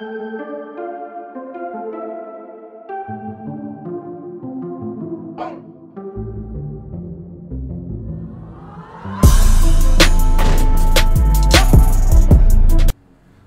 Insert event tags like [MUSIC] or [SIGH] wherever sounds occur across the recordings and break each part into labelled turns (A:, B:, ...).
A: Música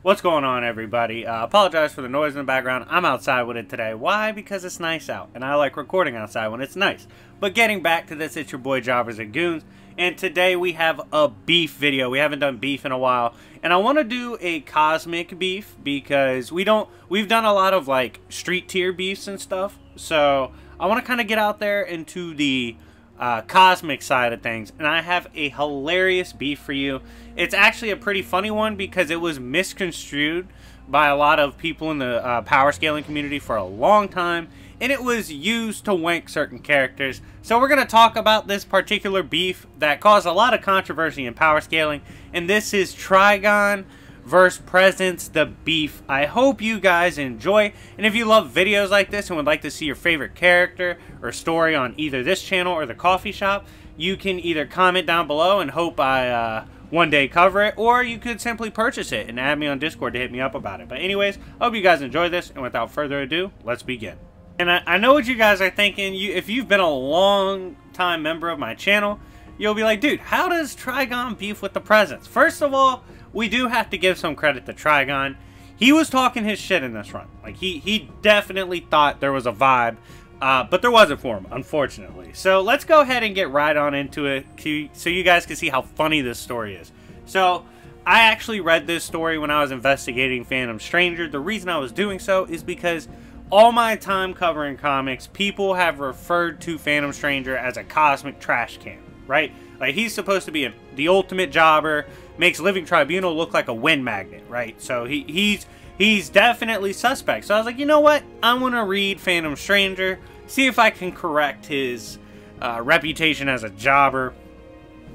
A: What's going on, everybody? Uh, apologize for the noise in the background. I'm outside with it today. Why? Because it's nice out, and I like recording outside when it's nice. But getting back to this, it's your boy Jobbers and Goons, and today we have a beef video. We haven't done beef in a while, and I want to do a cosmic beef because we don't. We've done a lot of like street tier beefs and stuff, so I want to kind of get out there into the uh, cosmic side of things, and I have a hilarious beef for you. It's actually a pretty funny one because it was misconstrued by a lot of people in the uh, power scaling community for a long time, and it was used to wank certain characters. So we're going to talk about this particular beef that caused a lot of controversy in power scaling, and this is Trigon versus Presence the Beef. I hope you guys enjoy, and if you love videos like this and would like to see your favorite character or story on either this channel or the coffee shop, you can either comment down below and hope I uh, one day cover it, or you could simply purchase it and add me on Discord to hit me up about it. But anyways, I hope you guys enjoy this, and without further ado, let's begin. And I, I know what you guys are thinking. You, If you've been a long time member of my channel, you'll be like, dude, how does Trigon beef with the Presence? First of all, we do have to give some credit to Trigon. He was talking his shit in this run. Like, he, he definitely thought there was a vibe, uh, but there wasn't for him, unfortunately. So let's go ahead and get right on into it so you guys can see how funny this story is. So, I actually read this story when I was investigating Phantom Stranger. The reason I was doing so is because all my time covering comics, people have referred to Phantom Stranger as a cosmic trash can, right? Like, he's supposed to be a, the ultimate jobber, makes Living Tribunal look like a wind magnet, right? So he, he's he's definitely suspect. So I was like, you know what? I'm gonna read Phantom Stranger, see if I can correct his uh, reputation as a jobber,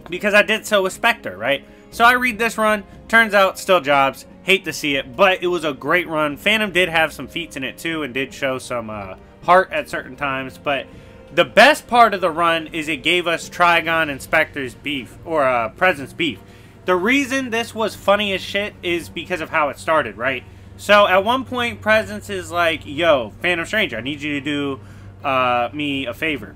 A: because I did so with Spectre, right? So I read this run. Turns out, still jobs. Hate to see it, but it was a great run. Phantom did have some feats in it too, and did show some uh, heart at certain times. But the best part of the run is it gave us Trigon Inspector's beef, or uh, Presence beef. The reason this was funny as shit is because of how it started, right? So at one point, Presence is like, yo, Phantom Stranger, I need you to do uh, me a favor.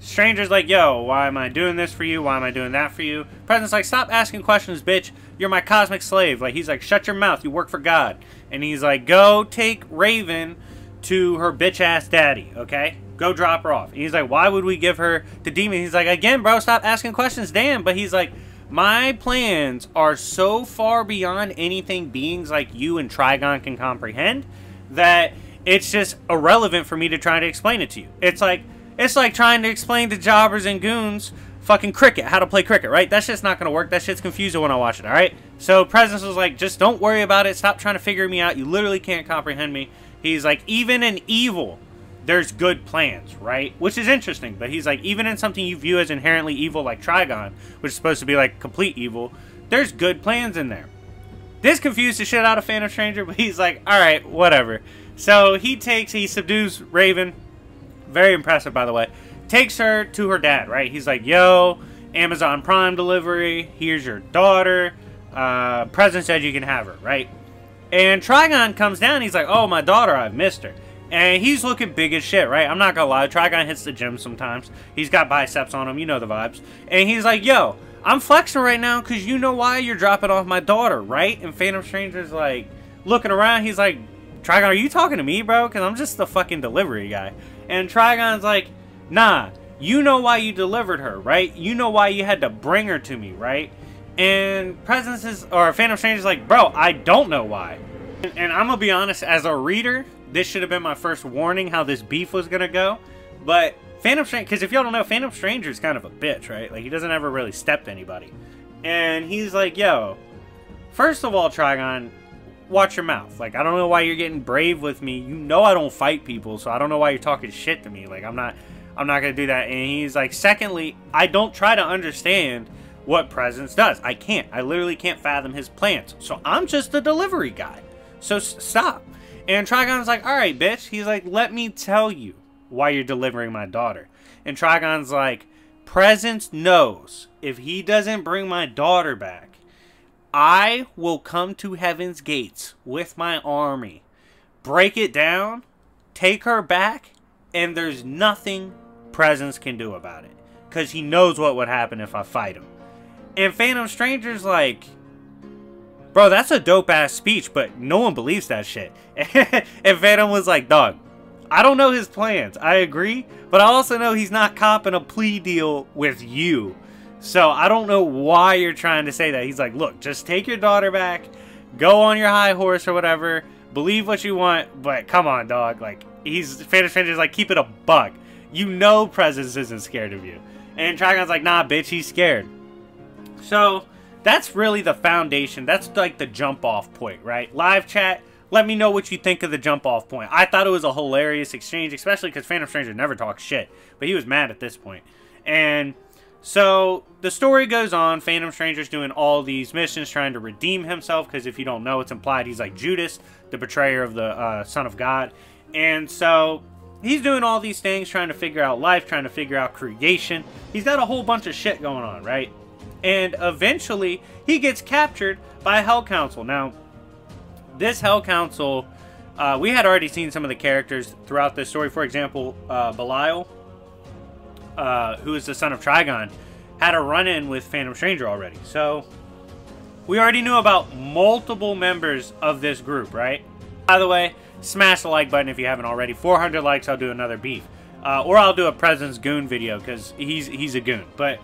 A: Stranger's like, yo, why am I doing this for you? Why am I doing that for you? Presence like, stop asking questions, bitch. You're my cosmic slave. Like, he's like, shut your mouth. You work for God. And he's like, go take Raven to her bitch-ass daddy, okay? Go drop her off. And he's like, why would we give her to Demon? He's like, again, bro, stop asking questions. Damn. But he's like, my plans are so far beyond anything beings like you and Trigon can comprehend that it's just irrelevant for me to try to explain it to you. It's like it's like trying to explain to jobbers and goons fucking cricket, how to play cricket, right? That shit's not gonna work. That shit's confusing when I watch it, alright? So Presence was like, just don't worry about it. Stop trying to figure me out. You literally can't comprehend me. He's like, even an evil, there's good plans, right? Which is interesting, but he's like, even in something you view as inherently evil like Trigon, which is supposed to be like complete evil, there's good plans in there. This confused the shit out of Phantom Stranger, [LAUGHS] but he's like, alright, whatever. So he takes, he subdues Raven, very impressive by the way, takes her to her dad, right? He's like, yo, Amazon Prime delivery, here's your daughter, uh, Presence said you can have her, right? And Trigon comes down, he's like, oh, my daughter, I've missed her. And he's looking big as shit, right? I'm not gonna lie. Trigon hits the gym sometimes. He's got biceps on him. You know the vibes. And he's like, yo, I'm flexing right now because you know why you're dropping off my daughter, right? And Phantom Stranger's like, looking around. He's like, Trigon, are you talking to me, bro? Because I'm just the fucking delivery guy. And Trigon's like, nah, you know why you delivered her, right? You know why you had to bring her to me, right? And Presence is, or Phantom Stranger's like, bro, I don't know why. And, and I'm gonna be honest, as a reader, this should have been my first warning how this beef was to go. But Phantom Stranger, because if y'all don't know, Phantom Stranger is kind of a bitch, right? Like, he doesn't ever really step to anybody. And he's like, yo, first of all, Trigon, watch your mouth. Like, I don't know why you're getting brave with me. You know I don't fight people, so I don't know why you're talking shit to me. Like, I'm not, I'm not to do that. And he's like, secondly, I don't try to understand what Presence does. I can't. I literally can't fathom his plans. So I'm just a delivery guy. So stop. And Trigon's like, all right, bitch. He's like, let me tell you why you're delivering my daughter. And Trigon's like, Presence knows if he doesn't bring my daughter back, I will come to heaven's gates with my army, break it down, take her back, and there's nothing Presence can do about it. Because he knows what would happen if I fight him. And Phantom Stranger's like, bro, that's a dope ass speech, but no one believes that shit. [LAUGHS] and Phantom was like, dog, I don't know his plans. I agree, but I also know he's not copping a plea deal with you. So I don't know why you're trying to say that. He's like, look, just take your daughter back, go on your high horse or whatever, believe what you want, but come on, dog. Like, he's Phantom Stranger's like, keep it a buck. You know Presence isn't scared of you. And Trigon's like, nah, bitch, he's scared. So that's really the foundation. That's like the jump off point, right? Live chat, let me know what you think of the jump off point. I thought it was a hilarious exchange, especially because Phantom Stranger never talks shit. But he was mad at this point. And so the story goes on. Phantom Stranger's doing all these missions trying to redeem himself because if you don't know, it's implied he's like Judas, the betrayer of the uh, Son of God. And so he's doing all these things, trying to figure out life, trying to figure out creation. He's got a whole bunch of shit going on, right? And eventually, he gets captured by Hell Council. Now, this Hell Council, uh, we had already seen some of the characters throughout this story. For example, uh, Belial, uh, who is the son of Trigon, had a run-in with Phantom Stranger already. So, we already knew about multiple members of this group, right? By the way, smash the like button if you haven't already. 400 likes, I'll do another beef. Uh, or I'll do a Presence Goon video, because he's, he's a goon. But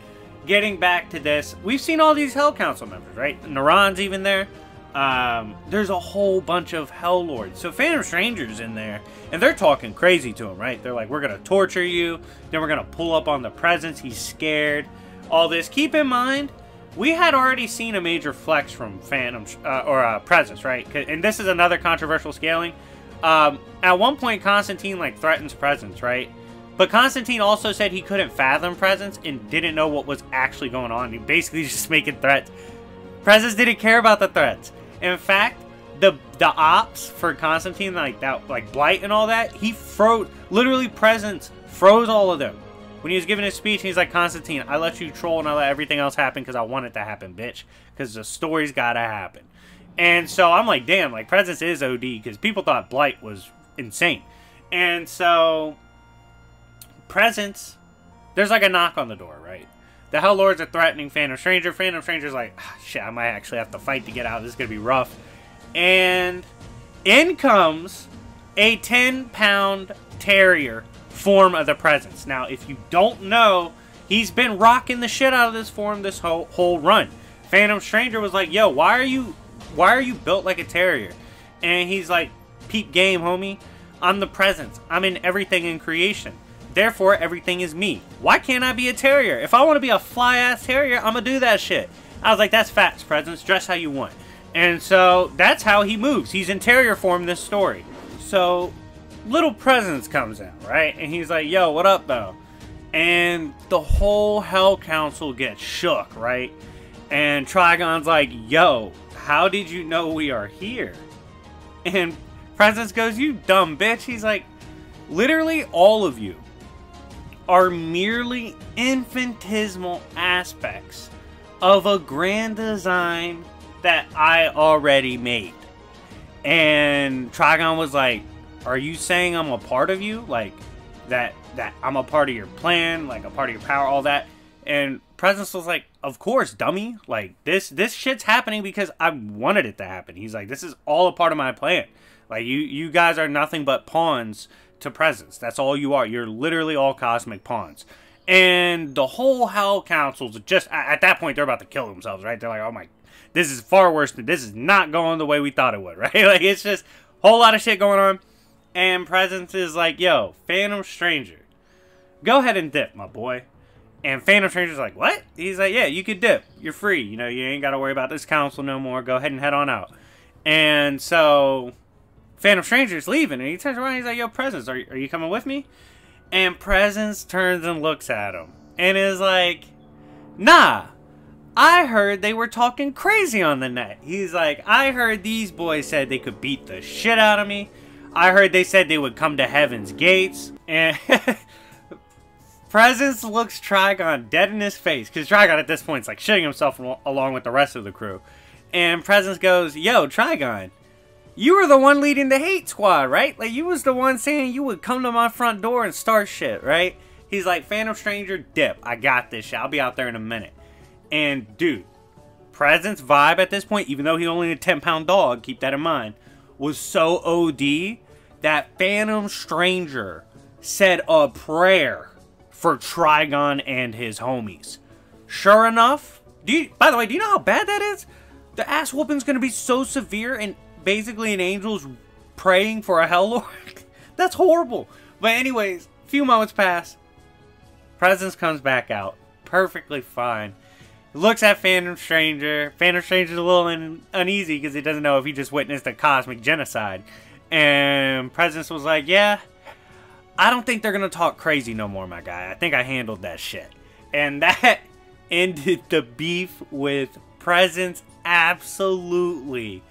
A: getting back to this, we've seen all these Hell Council members, right? Neron's even there. Um, there's a whole bunch of Hell Lords. So Phantom Stranger's in there, and they're talking crazy to him, right? They're like, we're going to torture you, then we're going to pull up on the presence, he's scared, all this. Keep in mind, we had already seen a major flex from Phantom, uh, or uh, Presence, right? And this is another controversial scaling. Um, at one point, Constantine, like, threatens Presence, right? But Constantine also said he couldn't fathom Presence and didn't know what was actually going on. He basically [LAUGHS] just making threats. Presence didn't care about the threats. In fact, the the ops for Constantine, like that, like Blight and all that, he froze. Literally, Presence froze all of them when he was giving his speech. He's like, Constantine, I let you troll and I let everything else happen because I want it to happen, bitch. Because the story's gotta happen. And so I'm like, damn, like Presence is OD because people thought Blight was insane. And so presence, there's like a knock on the door, right? The Hell Lords are threatening Phantom Stranger. Phantom Stranger's like, ah, shit, I might actually have to fight to get out. This is to be rough. And in comes a 10 pound terrier form of the presence. Now, if you don't know, he's been rocking the shit out of this form this whole, whole run. Phantom Stranger was like, yo, why are you why are you built like a terrier? And he's like, peep game, homie. I'm the presence. I'm in everything in creation. Therefore, everything is me. Why can't I be a terrier? If I want to be a fly-ass terrier, I'm to do that shit. I was like, that's facts, Presence. Dress how you want. And so, that's how he moves. He's in terrier form this story. So, little Presence comes in, right? And he's like, yo, what up, though? And the whole Hell Council gets shook, right? And Trigon's like, yo, how did you know we are here? And Presence goes, you dumb bitch. He's like, literally all of you are merely infinitesimal aspects of a grand design that I already made. And Trigon was like, Are you saying I'm a part of you? Like that that I'm a part of your plan, like a part of your power, all that. And Presence was like, Of course, dummy. Like this this shit's happening because I wanted it to happen. He's like, This is all a part of my plan. Like you you guys are nothing but pawns to presence. That's all you are. You're literally all cosmic pawns. And the whole Hell Council's just, at that point, they're about to kill themselves, right? They're like, oh my, this is far worse than, this is not going the way we thought it would, [LAUGHS] right? Like, it's just a whole lot of shit going on. And Presence is like, yo, Phantom Stranger, go ahead and dip, my boy. And Phantom Stranger's like, what? He's like, yeah, you could dip. You're free. You know, you ain't got to worry about this council no more. Go ahead and head on out. And so Phantom Stranger's leaving, and he turns around he's like, Yo, Presence, are, are you coming with me? And Presence turns and looks at him and is like, Nah, I heard they were talking crazy on the net. He's like, I heard these boys said they could beat the shit out of me. I heard they said they would come to heaven's gates. And [LAUGHS] Presence looks Trigon dead in his face. Because Trigon at this point is like shitting himself along with the rest of the crew. And Presence goes, Yo, Trigon, you were the one leading the hate squad, right? Like, you was the one saying you would come to my front door and start shit, right? He's like, Phantom Stranger, dip. I got this shit. I'll be out there in a minute. And, dude, Presence vibe at this point, even though he's only a 10 pound dog, keep that in mind, was so OD that Phantom Stranger said a prayer for Trigon and his homies. Sure enough, do you, by the way, do you know how bad that is? The ass whooping's gonna be so severe and basically an angel's praying for a Hell Lord. [LAUGHS] That's horrible. But anyways, few moments pass. Presence comes back out. Perfectly fine. Looks at Phantom Stranger. Phantom Stranger's a little un uneasy because he doesn't know if he just witnessed a cosmic genocide. And Presence was like, yeah, I don't think they're going to talk crazy no more, my guy. I think I handled that shit. And [LAUGHS] that ended the beef with Presence absolutely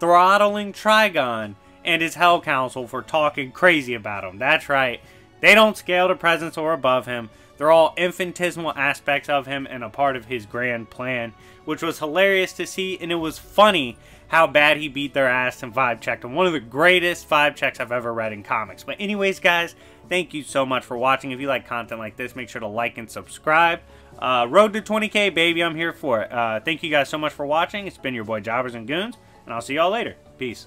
A: throttling Trigon and his Hell Council for talking crazy about him. That's right. They don't scale to Presence or above him. They're all infinitesimal aspects of him and a part of his grand plan, which was hilarious to see, and it was funny how bad he beat their ass and vibe checked him. One of the greatest vibe checks I've ever read in comics. But anyways, guys, thank you so much for watching. If you like content like this, make sure to like and subscribe. Uh, road to 20k, baby. I'm here for it. Uh, thank you guys so much for watching. It's been your boy Jobbers and Goons, and I'll see y'all later. Peace.